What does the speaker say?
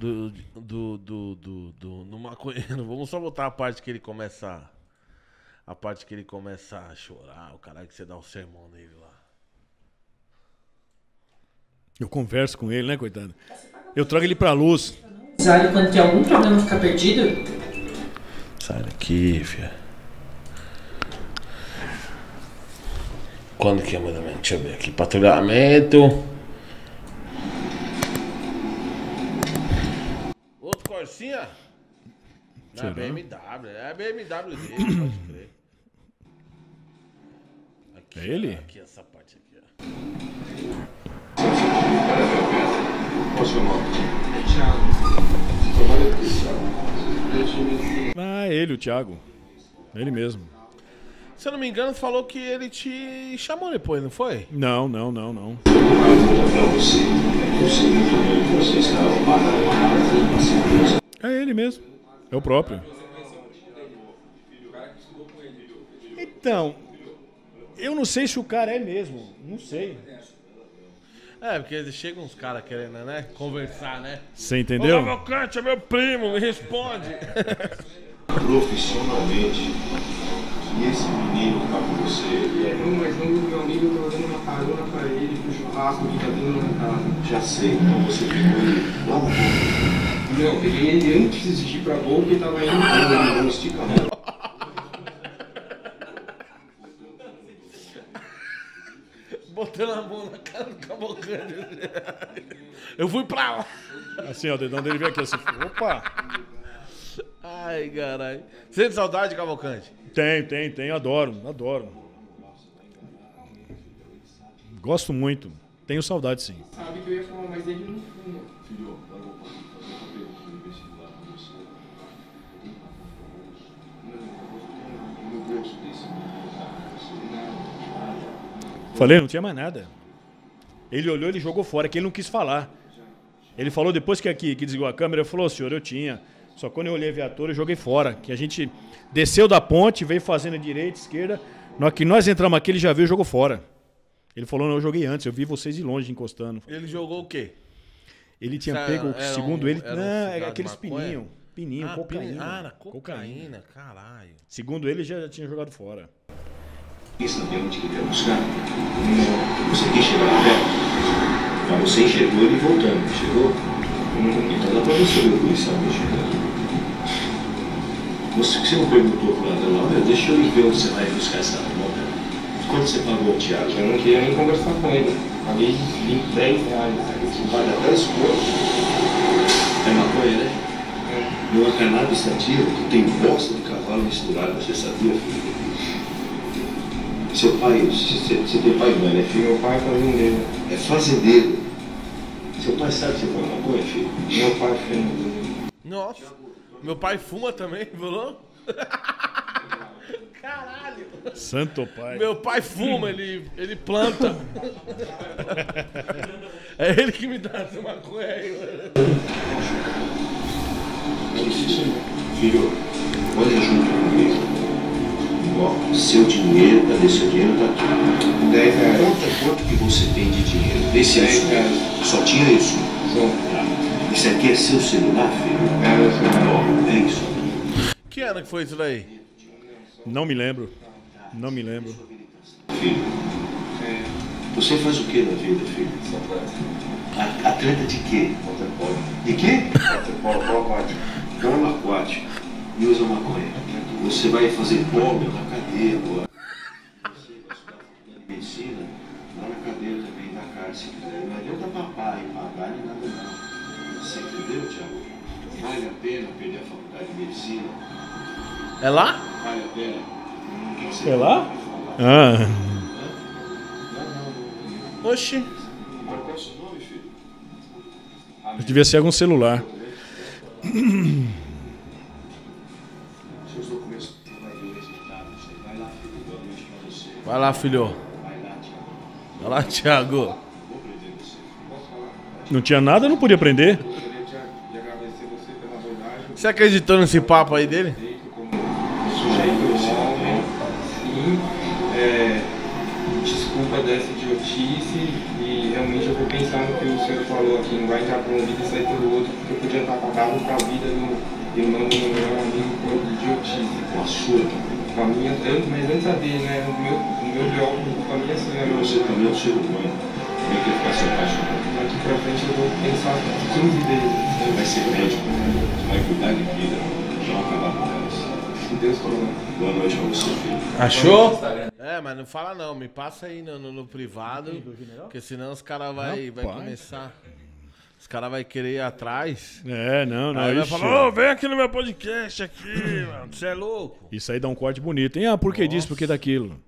Do, do, do, do, do, do maconheiro. Vamos só botar a parte que ele começa. A parte que ele começa a chorar, o caralho que você dá o sermão nele lá. Eu converso com ele, né, coitado? Eu trago ele pra luz. Sabe quando tem algum problema ficar perdido? Sai daqui, filha. Quando que é mais ou menos? Deixa eu ver aqui. Patrulhamento. Outro Corsinha? Não, é Será? BMW. É BMW dele, pode crer. Aqui, É ele? Aqui, essa parte aqui, ó. Ah, ele, o Thiago. Ele mesmo. Se eu não me engano, falou que ele te chamou depois, não foi? Não, não, não, não. Pra você, eu sei muito bem que você está arrumado, É ele mesmo. É o próprio. Então, eu não sei se o cara é mesmo. Não sei. É, porque chegam uns caras querendo, né? Conversar, né? Você Ô, entendeu? Cavalcante, é meu primo, me responde. profissionalmente. E esse menino que tá com você, ele é Não, mas não, meu amigo, eu tô dando uma carona pra ele pro churrasco que tá vindo em casa. já sei, então você pegou ele lá na boca. Não, peguei ele antes de ir pra boca e tava indo pra Ele não estica a mão. Botando a mão na cara do Cavalcante. Eu fui pra lá. Assim, ó, o dedão dele veio aqui assim. Opa! Ai, caralho. Sente saudade, Cavalcante? Tem, tem, tem. Adoro, adoro. Gosto muito. Tenho saudade, sim. Sabe que eu ia falar, mas ele não Falei, não tinha mais nada. Ele olhou, ele jogou fora, que ele não quis falar. Ele falou depois que aqui que desligou a câmera, ele falou, senhor, eu tinha. Só quando eu olhei a viatura, eu joguei fora. Que a gente desceu da ponte, veio fazendo direita, esquerda. Na hora que nós entramos aqui, ele já viu e jogou fora. Ele falou, não, eu joguei antes, eu vi vocês de longe encostando. Ele jogou o quê? Ele tinha Era- pego, era segundo um- ele, um não, cigarro é aqueles maconha? Pininho. Ah, cocaína. pin- Ah, era cocaína, caralho. Segundo ele, já tinha jogado fora. E sabia onde que ele ia buscar? Você quis chegar lá perto? Mas você enxergou ele voltando, chegou? Então dá pra você ver o policial me chegando. Você, você não perguntou pro ladrão, olha, deixa eu ver onde você vai buscar essa moto. Quanto você pagou, Thiago? Eu não queria nem conversar com ele. Paguei 20, 10 reais. Paga 10 conto. É maconha, né? Numa cannabis estativa que tem bosta de cavalo misturado, você sabia, filho? Seu pai, você, tem pai e mãe, né, filho? Meu pai é fazendeiro. É fazendeiro. Seu pai sabe que você põe maconha, filho? Meu pai é fazendeiro. Nossa. Meu pai fuma também, falou? Caralho. Santo pai. Meu pai fuma, ele, ele planta. É ele que me dá essa maconha aí, mano. Filho, olha junto comigo. Ó, seu dinheiro, cadê seu dinheiro? Tá aqui. 10 reais. Conta quanto que você tem de dinheiro. Vê se é reais. Só tinha isso. Só. Tá. Isso aqui é seu celular, filho? É, meu celular. Ó, é isso. Que ano que foi isso daí? Não me lembro. Não me lembro. Filho, É, você faz o que na vida, filho? Atleta de quê? waterpolo. De quê? Waterpolo, polo aquático. Polo aquático. E usa maconha. Você vai fazer polo na cadeia agora. Você vai estudar faculdade de medicina lá na cadeia também da cárcere. Não adianta papar e pagar nem nada não. Você entendeu, Thiago? Vale a pena perder a faculdade de medicina? É lá? Vale a pena? O que É lá? Ah, Oxi. Qual é o seu nome, filho? devia ser algum celular. Vai lá, filho. Vai lá, Thiago. Não tinha nada, não podia prender. Gostaria de, de agradecer você pela abordagem. Você acreditou nesse papo aí dele? Dessa idiotice. e realmente eu vou pensar no que o senhor falou aqui, não vai entrar por um ouvido e sair pelo outro, porque eu podia estar acabado com a vida do irmão do meu melhor amigo por idiotice. Com a sua. Com a minha, antes, mas antes a dele, né? O meu, o meu biólogo com a minha senhora. Você também é um ser humano. Como é que ficar se apaixonando? Daqui pra frente eu vou pensar 15 vezes. Você vai ser médico, você vai cuidar de vida, não acabar com elas. Se Deus quiser. Boa noite pra você, filho. Achou? É, mas não fala não, me passa aí no, no- no privado, porque senão os caras vai, vai começar... Os caras vai querer ir atrás. É, não, não. Aí vai falar, ô, vem aqui no meu podcast aqui, mano, você é louco. Isso aí dá um corte bonito, hein? Ah, por que disso, por que daquilo?